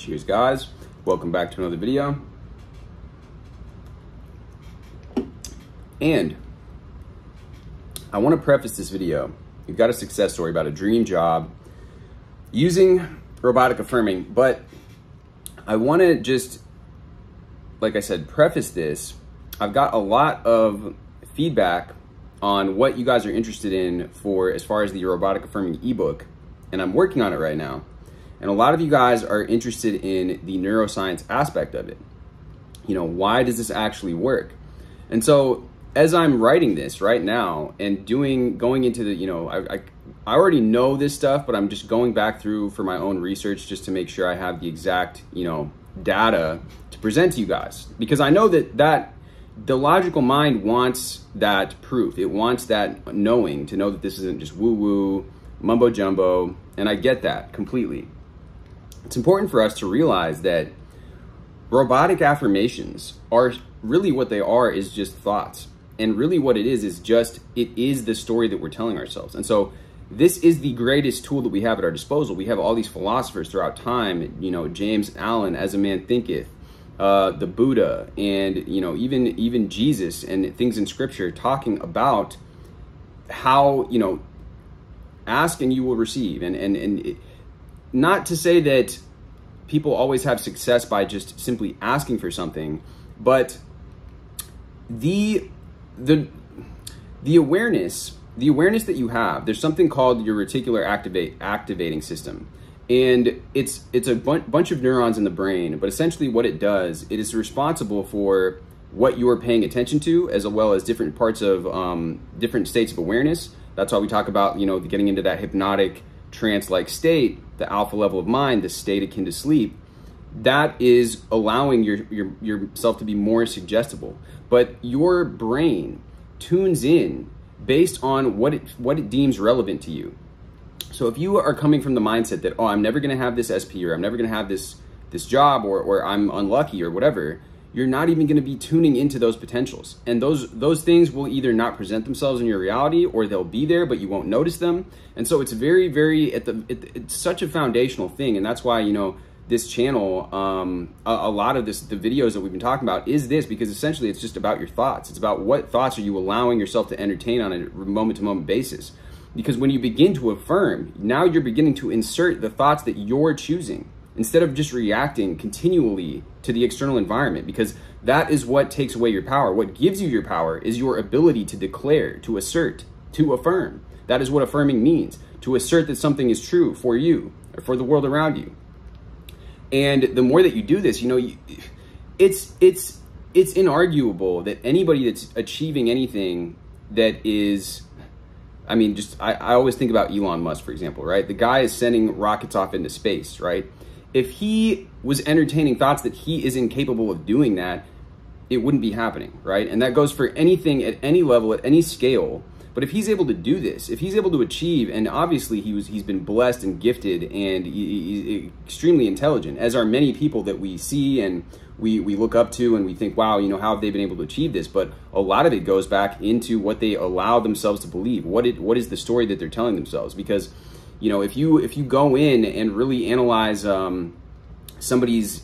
Cheers, guys. Welcome back to another video. And I want to preface this video. You've got a success story about a dream job using robotic affirming, but I want to just, like I said, preface this. I've got a lot of feedback on what you guys are interested in for as far as the robotic affirming ebook, and I'm working on it right now. And a lot of you guys are interested in the neuroscience aspect of it. You know, why does this actually work? And so as I'm writing this right now and doing going into the, you know, I, I, I already know this stuff, but I'm just going back through for my own research just to make sure I have the exact, you know, data to present to you guys because I know that that the logical mind wants that proof. It wants that knowing to know that this isn't just woo woo, mumbo jumbo, and I get that completely. It's important for us to realize that robotic affirmations are really what they are is just thoughts. And really what it is is just it is the story that we're telling ourselves. And so this is the greatest tool that we have at our disposal. We have all these philosophers throughout time, you know, James Allen, as a man thinketh, uh, the Buddha, and you know, even even Jesus and things in Scripture talking about how you know, ask and you will receive, and and and not to say that people always have success by just simply asking for something, but the the the awareness the awareness that you have there's something called your reticular activate activating system. And it's it's a bun- bunch of neurons in the brain but essentially what it does it is responsible for what you are paying attention to as well as different parts of um, different states of awareness. That's why we talk about you know getting into that hypnotic trance-like state the alpha level of mind the state akin to sleep that is allowing your, your yourself to be more suggestible. But your brain tunes in based on what it what it deems relevant to you. So if you are coming from the mindset that oh i'm never going to have this sp or i'm never going to have this this job or, or i'm unlucky or whatever you're not even going to be tuning into those potentials and those those things will either not present themselves in your reality or they'll be there but you won't notice them and so it's very very at the it, it's such a foundational thing and that's why you know this channel, um, a, a, lot of this, the videos that we've been talking about is this because essentially it's just about your thoughts. It's about what thoughts are you allowing yourself to entertain on a moment to moment basis. Because when you begin to affirm, now you're beginning to insert the thoughts that you're choosing instead of just reacting continually to the external environment because that is what takes away your power. What gives you your power is your ability to declare, to assert, to affirm. That is what affirming means to assert that something is true for you or for the world around you. And the more that you do this, you know, you, it's it's it's inarguable that anybody that's achieving anything that is I mean, just I, I always think about Elon Musk, for example, right? The guy is sending rockets off into space, right? If he was entertaining thoughts that he is incapable of doing that, it wouldn't be happening, right? And that goes for anything at any level, at any scale. But if he's able to do this, if he's able to achieve, and obviously he was, he's been blessed and gifted and extremely intelligent, as are many people that we see and we, we look up to and we think, wow, you know, how have they been able to achieve this? But a lot of it goes back into what they allow themselves to believe. What it, what is the story that they're telling themselves? Because, you know, if you if you go in and really analyze um, somebody's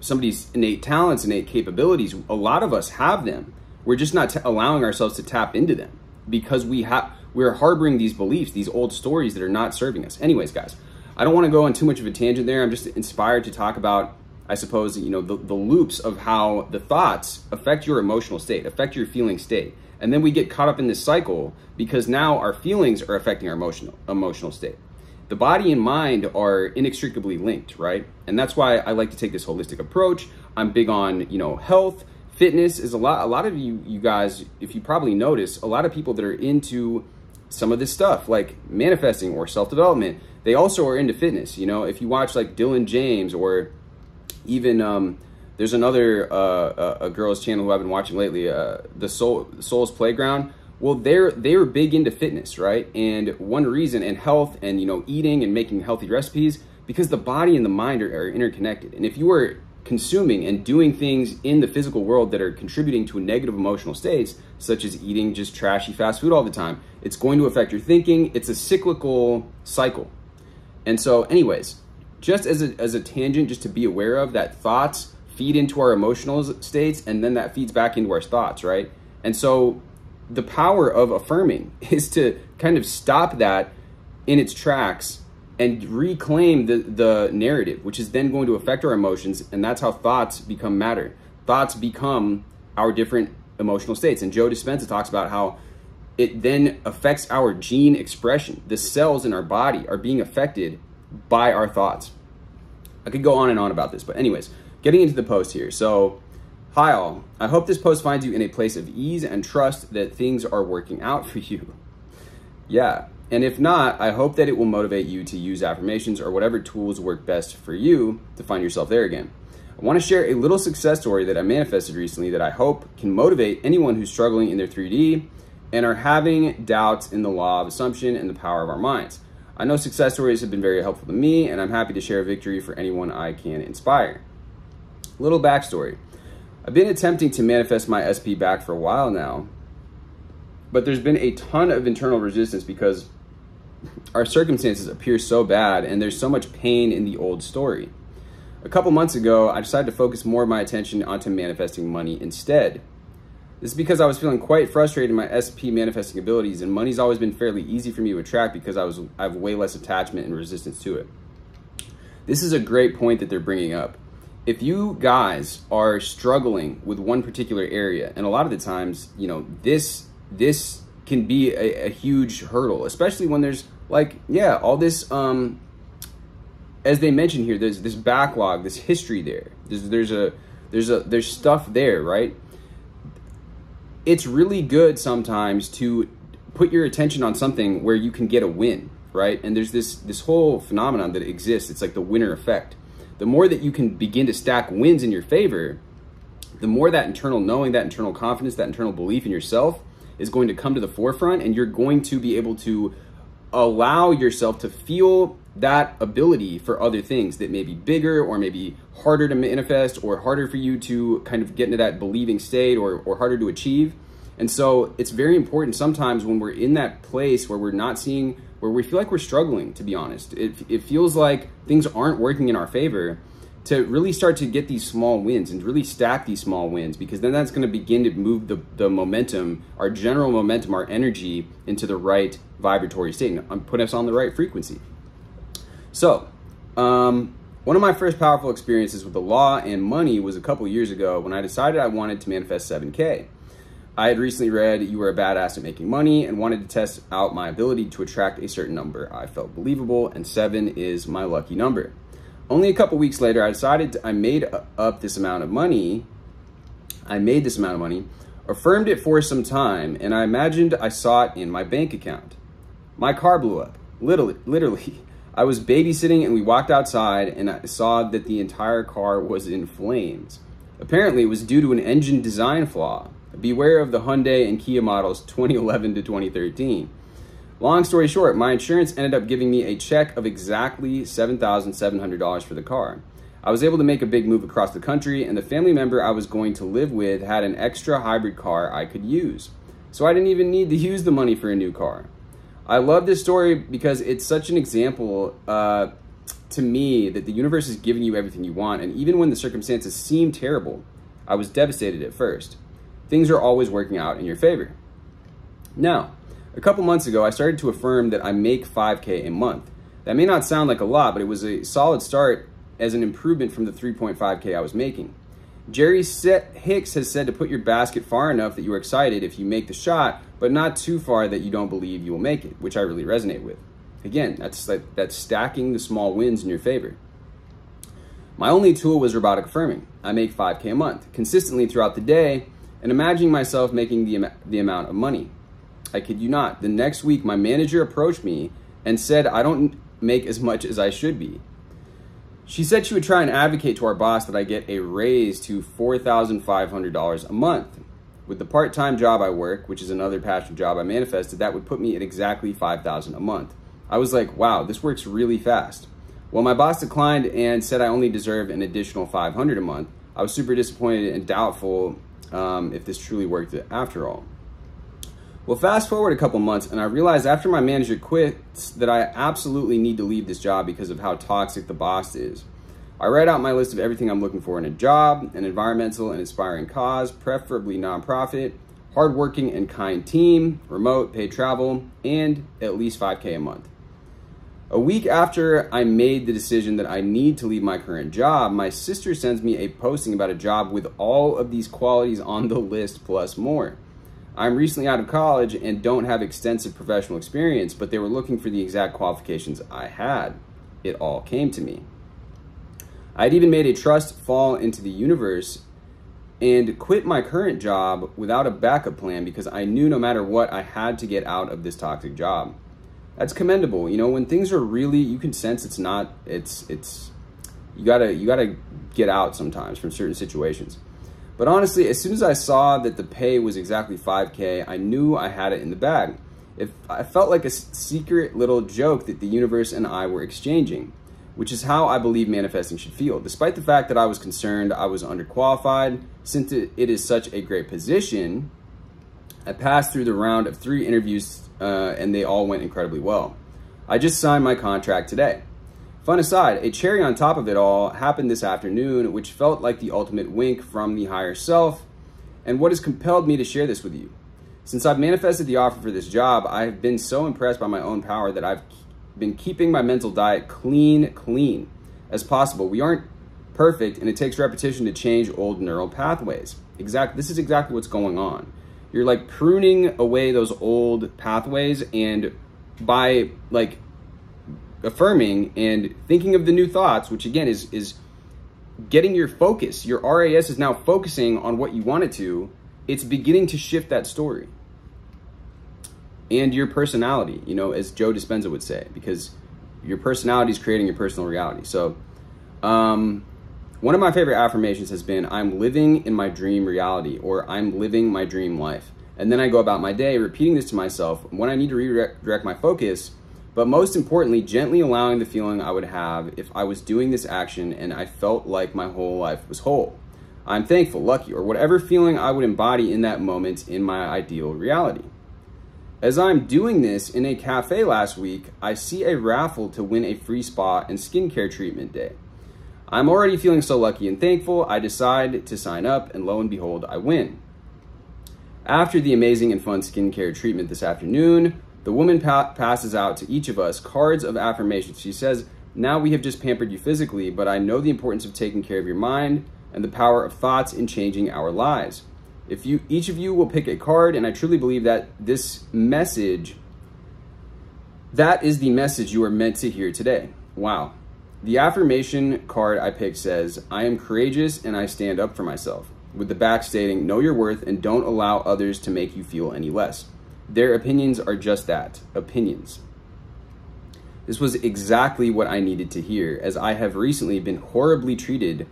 somebody's innate talents, innate capabilities, a lot of us have them. We're just not allowing ourselves to tap into them because we have we're harboring these beliefs, these old stories that are not serving us. Anyways, guys, I don't want to go on too much of a tangent there. I'm just inspired to talk about, I suppose, you know, the, the loops of how the thoughts affect your emotional state, affect your feeling state. And then we get caught up in this cycle because now our feelings are affecting our emotional emotional state. The body and mind are inextricably linked, right? And that's why I like to take this holistic approach. I'm big on, you know, health, fitness is a lot a lot of you you guys if you probably notice a lot of people that are into some of this stuff like manifesting or self-development they also are into fitness you know if you watch like dylan james or even um, there's another uh, a, girl's channel who i've been watching lately uh, the soul soul's playground well they're they're big into fitness right and one reason and health and you know eating and making healthy recipes because the body and the mind are, are interconnected and if you are consuming and doing things in the physical world that are contributing to a negative emotional states, such as eating just trashy fast food all the time, it's going to affect your thinking. It's a cyclical cycle. And so, anyways, just as a, as a tangent, just to be aware of that thoughts feed into our emotional states and then that feeds back into our thoughts, right? And so the power of affirming is to kind of stop that in its tracks and reclaim the, the narrative, which is then going to affect our emotions. And that's how thoughts become matter. Thoughts become our different emotional states. And Joe Dispenza talks about how it then affects our gene expression. The cells in our body are being affected by our thoughts. I could go on and on about this, but anyways, getting into the post here. So, hi all. I hope this post finds you in a place of ease and trust that things are working out for you. Yeah, and if not, I hope that it will motivate you to use affirmations or whatever tools work best for you to find yourself there again. I want to share a little success story that I manifested recently that I hope can motivate anyone who's struggling in their 3D and are having doubts in the law of assumption and the power of our minds. I know success stories have been very helpful to me, and I'm happy to share a victory for anyone I can inspire. Little backstory. I've been attempting to manifest my SP back for a while now, but there's been a ton of internal resistance because our circumstances appear so bad and there's so much pain in the old story. A couple months ago, I decided to focus more of my attention onto manifesting money instead. This is because I was feeling quite frustrated in my SP manifesting abilities, and money's always been fairly easy for me to attract because I was I have way less attachment and resistance to it. This is a great point that they're bringing up. If you guys are struggling with one particular area, and a lot of the times, you know, this this can be a, a huge hurdle, especially when there's like, yeah, all this um as they mentioned here, there's this backlog, this history there. There's there's a there's a there's stuff there, right? It's really good sometimes to put your attention on something where you can get a win, right? And there's this this whole phenomenon that exists. It's like the winner effect. The more that you can begin to stack wins in your favor, the more that internal knowing, that internal confidence, that internal belief in yourself is going to come to the forefront and you're going to be able to allow yourself to feel that ability for other things that may be bigger or maybe harder to manifest or harder for you to kind of get into that believing state or, or harder to achieve. And so it's very important sometimes when we're in that place where we're not seeing, where we feel like we're struggling, to be honest. It, it feels like things aren't working in our favor to really start to get these small wins and really stack these small wins because then that's going to begin to move the, the momentum, our general momentum, our energy into the right vibratory state and put us on the right frequency. So, um, one of my first powerful experiences with the law and money was a couple years ago when I decided I wanted to manifest 7K. I had recently read You Were a Badass at Making Money and wanted to test out my ability to attract a certain number. I felt believable, and seven is my lucky number. Only a couple weeks later, I decided I made up this amount of money. I made this amount of money, affirmed it for some time, and I imagined I saw it in my bank account. My car blew up. Literally, literally. I was babysitting and we walked outside and I saw that the entire car was in flames. Apparently, it was due to an engine design flaw. Beware of the Hyundai and Kia models 2011 to 2013. Long story short, my insurance ended up giving me a check of exactly $7,700 for the car. I was able to make a big move across the country, and the family member I was going to live with had an extra hybrid car I could use. So I didn't even need to use the money for a new car. I love this story because it's such an example uh, to me that the universe is giving you everything you want, and even when the circumstances seem terrible, I was devastated at first. Things are always working out in your favor. Now, a couple months ago, I started to affirm that I make 5K a month. That may not sound like a lot, but it was a solid start as an improvement from the 3.5K I was making. Jerry Hicks has said to put your basket far enough that you are excited if you make the shot, but not too far that you don't believe you will make it, which I really resonate with. Again, that's like that's stacking the small wins in your favor. My only tool was robotic affirming. I make 5K a month, consistently throughout the day, and imagining myself making the, the amount of money. I kid you not. The next week, my manager approached me and said I don't make as much as I should be. She said she would try and advocate to our boss that I get a raise to $4,500 a month. With the part-time job I work, which is another passion job I manifested, that would put me at exactly 5000 a month. I was like, wow, this works really fast. Well, my boss declined and said I only deserved an additional 500 a month. I was super disappointed and doubtful um, if this truly worked after all. Well, fast forward a couple months, and I realized after my manager quits that I absolutely need to leave this job because of how toxic the boss is. I write out my list of everything I'm looking for in a job, an environmental and inspiring cause, preferably nonprofit, hardworking and kind team, remote, paid travel, and at least 5K a month. A week after I made the decision that I need to leave my current job, my sister sends me a posting about a job with all of these qualities on the list plus more. I'm recently out of college and don't have extensive professional experience, but they were looking for the exact qualifications I had. It all came to me. I'd even made a trust fall into the universe and quit my current job without a backup plan because I knew no matter what, I had to get out of this toxic job. That's commendable. You know, when things are really, you can sense it's not, it's, it's, you gotta, you gotta get out sometimes from certain situations. But honestly, as soon as I saw that the pay was exactly 5K, I knew I had it in the bag. If I felt like a secret little joke that the universe and I were exchanging, which is how I believe manifesting should feel. Despite the fact that I was concerned I was underqualified, since it is such a great position, I passed through the round of three interviews uh, and they all went incredibly well. I just signed my contract today. Fun aside, a cherry on top of it all happened this afternoon, which felt like the ultimate wink from the higher self, and what has compelled me to share this with you. Since I've manifested the offer for this job, I've been so impressed by my own power that I've been keeping my mental diet clean, clean as possible. We aren't perfect, and it takes repetition to change old neural pathways. Exactly, this is exactly what's going on. You're like pruning away those old pathways, and by like affirming and thinking of the new thoughts, which again is is getting your focus. Your RAS is now focusing on what you want it to. It's beginning to shift that story. And your personality, you know, as Joe Dispenza would say, because your personality is creating your personal reality. So, um, one of my favorite affirmations has been, I'm living in my dream reality, or I'm living my dream life. And then I go about my day repeating this to myself when I need to redirect my focus but most importantly, gently allowing the feeling I would have if I was doing this action and I felt like my whole life was whole. I'm thankful, lucky, or whatever feeling I would embody in that moment in my ideal reality. As I'm doing this in a cafe last week, I see a raffle to win a free spa and skincare treatment day. I'm already feeling so lucky and thankful, I decide to sign up, and lo and behold, I win. After the amazing and fun skincare treatment this afternoon, the woman pa passes out to each of us cards of affirmation. She says, Now we have just pampered you physically, but I know the importance of taking care of your mind and the power of thoughts in changing our lives. If you each of you will pick a card, and I truly believe that this message, that is the message you are meant to hear today. Wow. The affirmation card I picked says, I am courageous and I stand up for myself, with the back stating, Know your worth and don't allow others to make you feel any less. Their opinions are just that opinions. This was exactly what I needed to hear, as I have recently been horribly treated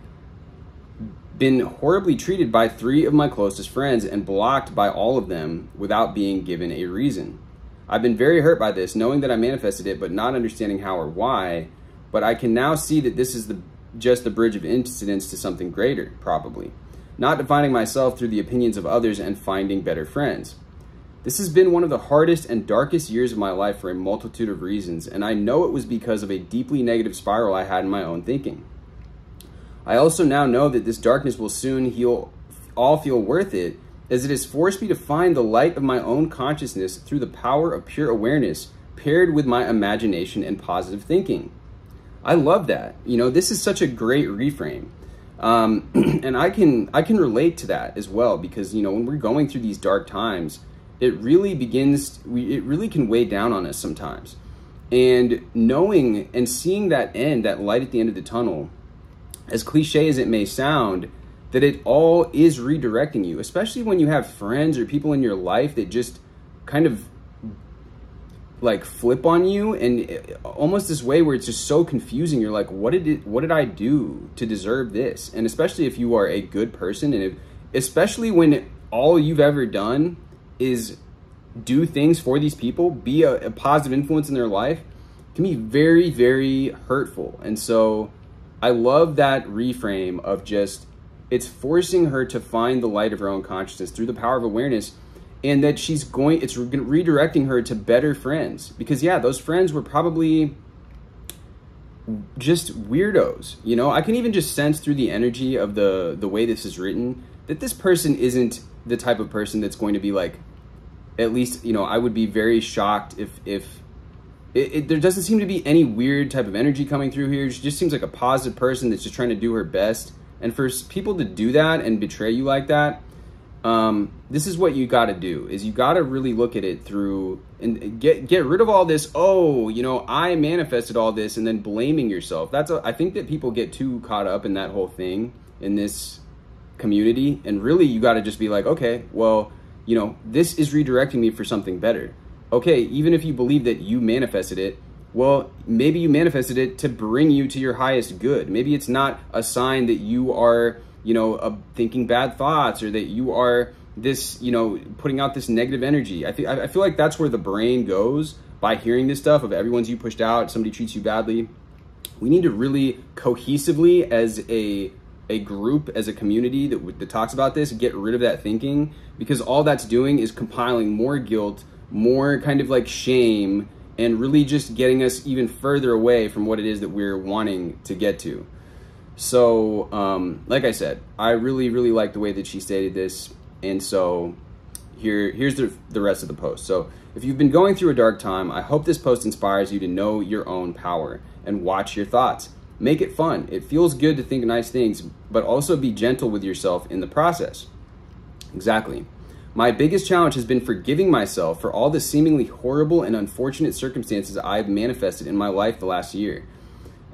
been horribly treated by three of my closest friends and blocked by all of them without being given a reason. I've been very hurt by this, knowing that I manifested it, but not understanding how or why. But I can now see that this is the just the bridge of incidents to something greater, probably. Not defining myself through the opinions of others and finding better friends. This has been one of the hardest and darkest years of my life for a multitude of reasons, and I know it was because of a deeply negative spiral I had in my own thinking. I also now know that this darkness will soon heal, all feel worth it, as it has forced me to find the light of my own consciousness through the power of pure awareness, paired with my imagination and positive thinking. I love that. You know, this is such a great reframe. Um, and I can I can relate to that as well because you know when we're going through these dark times, it really begins, we, it really can weigh down on us sometimes. And knowing and seeing that end, that light at the end of the tunnel, as cliche as it may sound, that it all is redirecting you, especially when you have friends or people in your life that just kind of like flip on you and uh, almost this way where it's just so confusing you're like what did it what did i do to deserve this and especially if you are a good person and if, especially when all you've ever done is do things for these people, be a, a positive influence in their life, can be very, very hurtful. And so I love that reframe of just it's forcing her to find the light of her own consciousness through the power of awareness and that she's going it's re- redirecting her to better friends. Because yeah those friends were probably just weirdos you know? I can even just sense through the energy of the the way this is written that this person isn't the type of person that's going to be like at least you know i would be very shocked if if it, it, there doesn't seem to be any weird type of energy coming through here. She just seems like a positive person that's just trying to do her best. And for people to do that and betray you like that um, this is what you got to do is you got to really look at it through and get get rid of all this oh you know i manifested all this and then blaming yourself. That's a, I think that people get too caught up in that whole thing in this community and really you got to just be like okay well you know this is redirecting me for something better. Okay even if you believe that you manifested it well maybe you manifested it to bring you to your highest good. Maybe it's not a sign that you are you know, uh, thinking bad thoughts or that you are this, you know, putting out this negative energy. I feel, I feel like that's where the brain goes by hearing this stuff of everyone's you pushed out, somebody treats you badly. We need to really cohesively as a a group, as a community that, that talks about this, get rid of that thinking because all that's doing is compiling more guilt, more kind of like shame, and really just getting us even further away from what it is that we're wanting to get to. So, um, like I said, I really, really like the way that she stated this. And so here, here's the, the rest of the post. So if you've been going through a dark time, I hope this post inspires you to know your own power and watch your thoughts. Make it fun. It feels good to think nice things, but also be gentle with yourself in the process. Exactly. My biggest challenge has been forgiving myself for all the seemingly horrible and unfortunate circumstances I've manifested in my life the last year.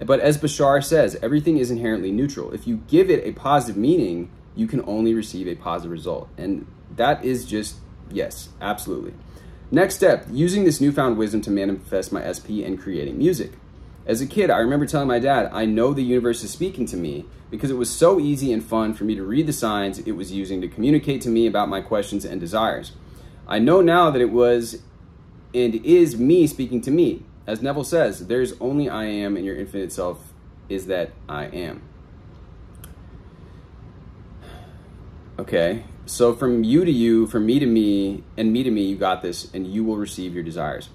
But as Bashar says, everything is inherently neutral. If you give it a positive meaning, you can only receive a positive result. And that is just, yes, absolutely. Next step, using this newfound wisdom to manifest my SP and creating music. As a kid, I remember telling my dad, I know the universe is speaking to me because it was so easy and fun for me to read the signs it was using to communicate to me about my questions and desires. I know now that it was and is me speaking to me. As Neville says, there's only I am, and your infinite self is that I am. Okay, so from you to you, from me to me, and me to me, you got this, and you will receive your desires.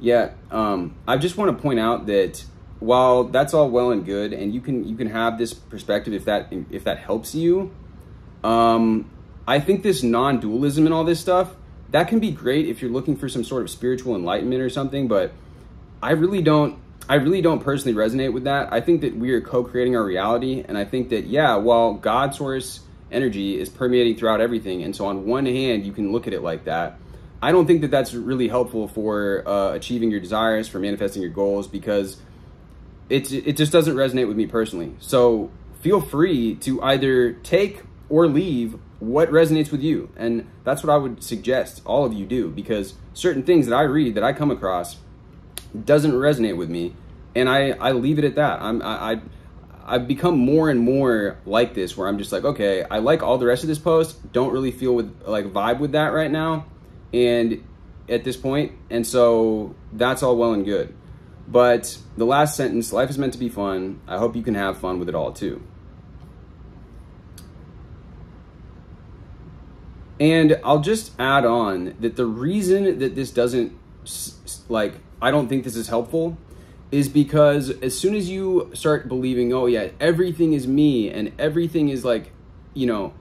Yeah, um, I just want to point out that while that's all well and good, and you can you can have this perspective if that if that helps you, um, I think this non-dualism and all this stuff that can be great if you're looking for some sort of spiritual enlightenment or something, but I really don't I really don't personally resonate with that. I think that we are co-creating our reality and I think that yeah, while God source energy is permeating throughout everything and so on one hand you can look at it like that. I don't think that that's really helpful for uh, achieving your desires, for manifesting your goals because it it just doesn't resonate with me personally. So feel free to either take or leave what resonates with you. And that's what I would suggest all of you do because certain things that I read that I come across doesn't resonate with me, and I I leave it at that. I'm I, I I've become more and more like this, where I'm just like, okay, I like all the rest of this post, don't really feel with like vibe with that right now, and at this point, and so that's all well and good. But the last sentence, life is meant to be fun. I hope you can have fun with it all too. And I'll just add on that the reason that this doesn't like I don't think this is helpful is because as soon as you start believing, oh yeah, everything is me and everything is like, you know,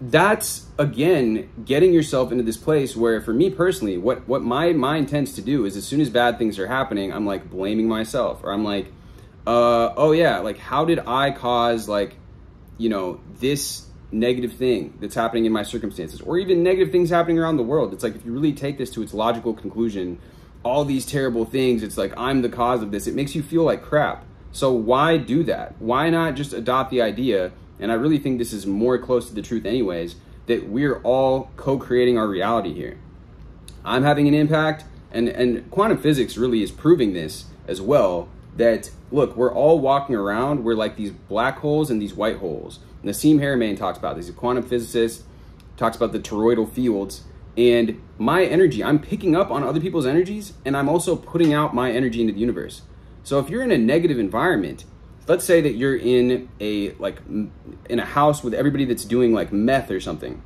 that's again getting yourself into this place where for me personally what what my mind tends to do is as soon as bad things are happening i'm like blaming myself or i'm like uh oh yeah like how did i cause like you know this negative thing that's happening in my circumstances or even negative things happening around the world. It's like if you really take this to its logical conclusion, all these terrible things, it's like I'm the cause of this. It makes you feel like crap. So why do that? Why not just adopt the idea? And I really think this is more close to the truth anyways, that we're all co-creating our reality here. I'm having an impact and and quantum physics really is proving this as well that look, we're all walking around, we're like these black holes and these white holes Nassim Haramein talks about this. He's a quantum physicist, talks about the toroidal fields. And my energy, I'm picking up on other people's energies and I'm also putting out my energy into the universe. So if you're in a negative environment, let's say that you're in a like in a house with everybody that's doing like meth or something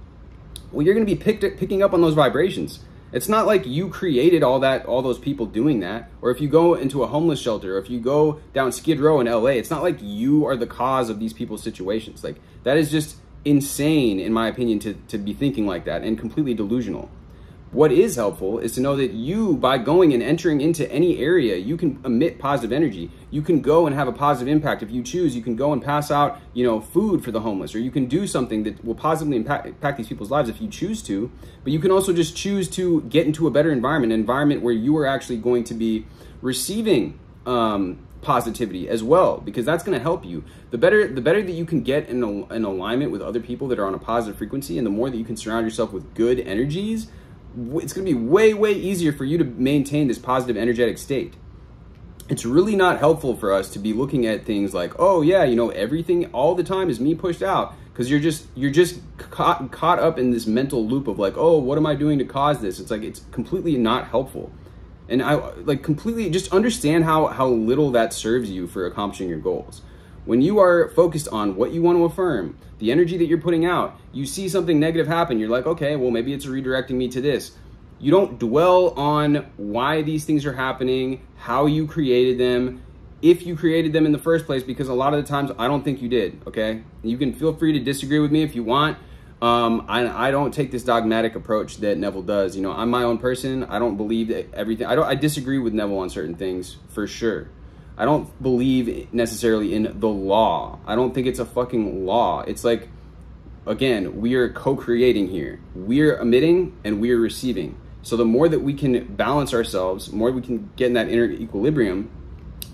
well, you're going to be picked, picking up on those vibrations. It's not like you created all that, all those people doing that. Or if you go into a homeless shelter, or if you go down Skid Row in LA, it's not like you are the cause of these people's situations. Like that is just insane, in my opinion, to, to be thinking like that and completely delusional. What is helpful is to know that you, by going and entering into any area, you can emit positive energy. You can go and have a positive impact. If you choose, you can go and pass out, you know, food for the homeless, or you can do something that will positively impact, impact these people's lives if you choose to. But you can also just choose to get into a better environment, an environment where you are actually going to be receiving um, positivity as well because that's going to help you the better the better that you can get in, in alignment with other people that are on a positive frequency and the more that you can surround yourself with good energies it's going to be way, way easier for you to maintain this positive energetic state. It's really not helpful for us to be looking at things like, oh yeah, you know, everything all the time is me pushed out because you're just you're just caught caught up in this mental loop of like, oh, what am I doing to cause this? It's like it's completely not helpful. And I like completely just understand how how little that serves you for accomplishing your goals. When you are focused on what you want to affirm, the energy that you're putting out, you see something negative happen, you're like, okay, well, maybe it's redirecting me to this. You don't dwell on why these things are happening, how you created them, if you created them in the first place, because a lot of the times I don't think you did, okay? You can feel free to disagree with me if you want. Um, I, I don't take this dogmatic approach that Neville does. You know, I'm my own person. I don't believe that everything, I don't, I disagree with Neville on certain things for sure. I don't believe necessarily in the law. I don't think it's a fucking law. It's like, again, we are co creating here. We're emitting and we're receiving. So the more that we can balance ourselves, more we can get in that inner equilibrium,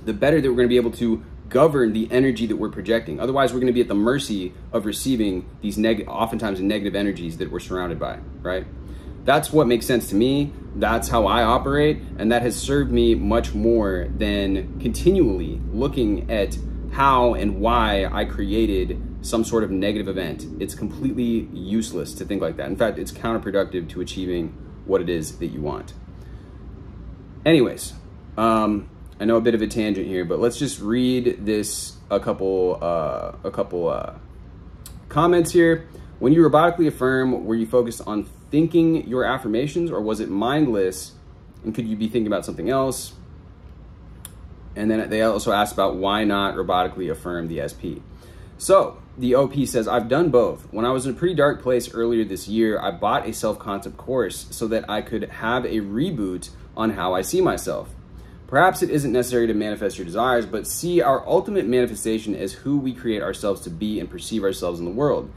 the better that we're going to be able to govern the energy that we're projecting. Otherwise, we're going to be at the mercy of receiving these neg- oftentimes negative energies that we're surrounded by, right? That's what makes sense to me. That's how I operate. And that has served me much more than continually looking at how and why I created some sort of negative event. It's completely useless to think like that. In fact, it's counterproductive to achieving what it is that you want. Anyways, um, I know a bit of a tangent here, but let's just read this a couple uh, a couple uh, comments here. When you robotically affirm, were you focused on thinking your affirmations or was it mindless? And could you be thinking about something else? And then they also asked about why not robotically affirm the SP. So the OP says, I've done both. When I was in a pretty dark place earlier this year, I bought a self concept course so that I could have a reboot on how I see myself. Perhaps it isn't necessary to manifest your desires, but see our ultimate manifestation as who we create ourselves to be and perceive ourselves in the world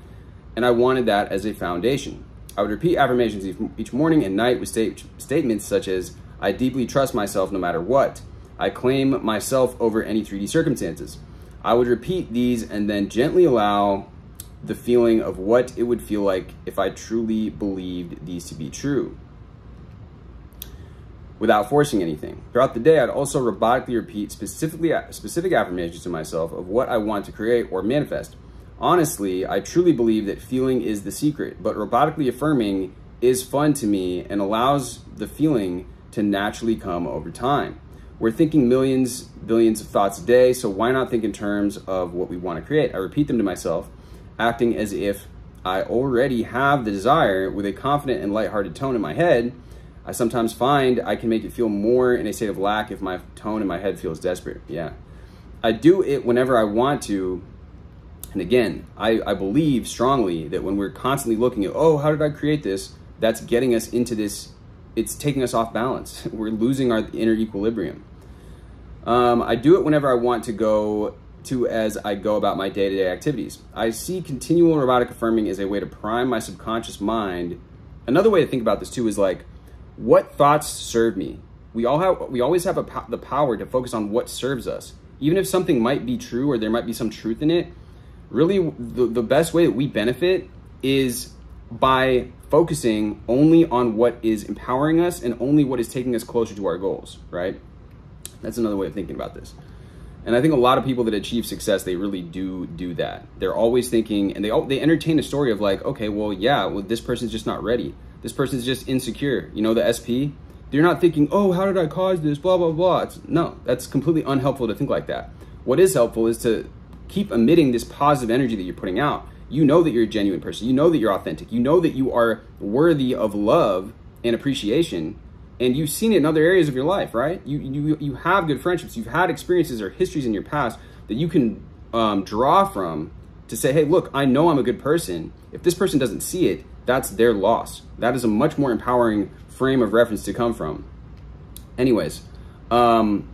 and I wanted that as a foundation. I would repeat affirmations each morning and night with state statements such as, I deeply trust myself no matter what. I claim myself over any 3D circumstances. I would repeat these and then gently allow the feeling of what it would feel like if I truly believed these to be true without forcing anything. Throughout the day, I'd also robotically repeat specifically specific affirmations to myself of what I want to create or manifest. Honestly, I truly believe that feeling is the secret, but robotically affirming is fun to me and allows the feeling to naturally come over time. We're thinking millions, billions of thoughts a day, so why not think in terms of what we want to create? I repeat them to myself, acting as if I already have the desire with a confident and lighthearted tone in my head. I sometimes find I can make it feel more in a state of lack if my tone in my head feels desperate. Yeah. I do it whenever I want to and again, I, I believe strongly that when we're constantly looking at, oh, how did I create this? That's getting us into this, it's taking us off balance. we're losing our inner equilibrium. Um, I do it whenever I want to go to as I go about my day to day activities. I see continual robotic affirming as a way to prime my subconscious mind. Another way to think about this too is like, what thoughts serve me? We all have, we always have a, the power to focus on what serves us. Even if something might be true or there might be some truth in it, really the, the best way that we benefit is by focusing only on what is empowering us and only what is taking us closer to our goals, right? That's another way of thinking about this. And I think a lot of people that achieve success, they really do do that. They're always thinking, and they they entertain a story of like, okay, well, yeah, well, this person's just not ready. This person's just insecure. You know, the SP. They're not thinking, oh, how did I cause this? Blah blah blah. It's, no, that's completely unhelpful to think like that. What is helpful is to keep emitting this positive energy that you're putting out you know that you're a genuine person. You know that you're authentic. You know that you are worthy of love and appreciation. And you've seen it in other areas of your life, right? You, you, you have good friendships. You've had experiences or histories in your past that you can um, draw from to say, hey, look, I know I'm a good person. If this person doesn't see it, that's their loss. That is a much more empowering frame of reference to come from. Anyways, um,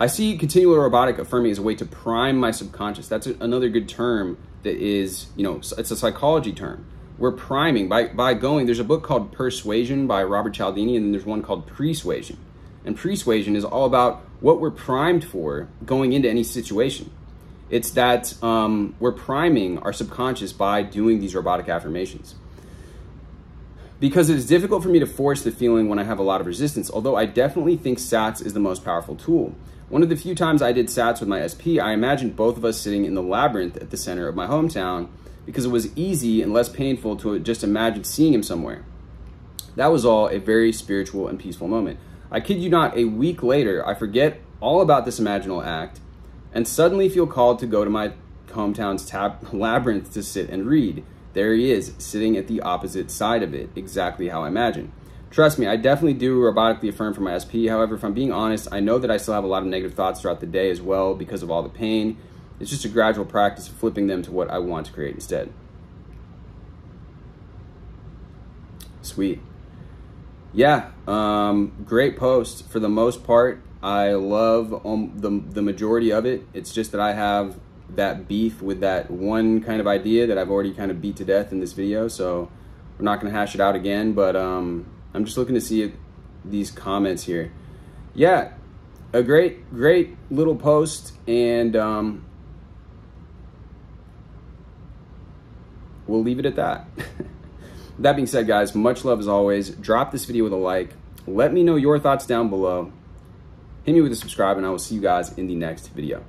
I see continual robotic affirming as a way to prime my subconscious. That's a, another good term that is, you know, it's a psychology term. We're priming by, by going, there's a book called Persuasion by Robert Cialdini, and then there's one called Pre-Suasion. And pre-suasion is all about what we're primed for going into any situation. It's that um, we're priming our subconscious by doing these robotic affirmations. Because it is difficult for me to force the feeling when I have a lot of resistance, although I definitely think SATS is the most powerful tool. One of the few times I did SATS with my SP, I imagined both of us sitting in the labyrinth at the center of my hometown because it was easy and less painful to just imagine seeing him somewhere. That was all a very spiritual and peaceful moment. I kid you not, a week later, I forget all about this imaginal act and suddenly feel called to go to my hometown's labyrinth to sit and read. There he is, sitting at the opposite side of it, exactly how I imagined. Trust me, I definitely do robotically affirm for my SP. However, if I'm being honest, I know that I still have a lot of negative thoughts throughout the day as well because of all the pain. It's just a gradual practice of flipping them to what I want to create instead. Sweet. Yeah, um, great post. For the most part, I love um, the, the majority of it. It's just that I have that beef with that one kind of idea that I've already kind of beat to death in this video. So we're not going to hash it out again, but um, I'm just looking to see these comments here. Yeah, a great, great little post, and um, we'll leave it at that. that being said, guys, much love as always. Drop this video with a like. Let me know your thoughts down below. Hit me with a subscribe, and I will see you guys in the next video.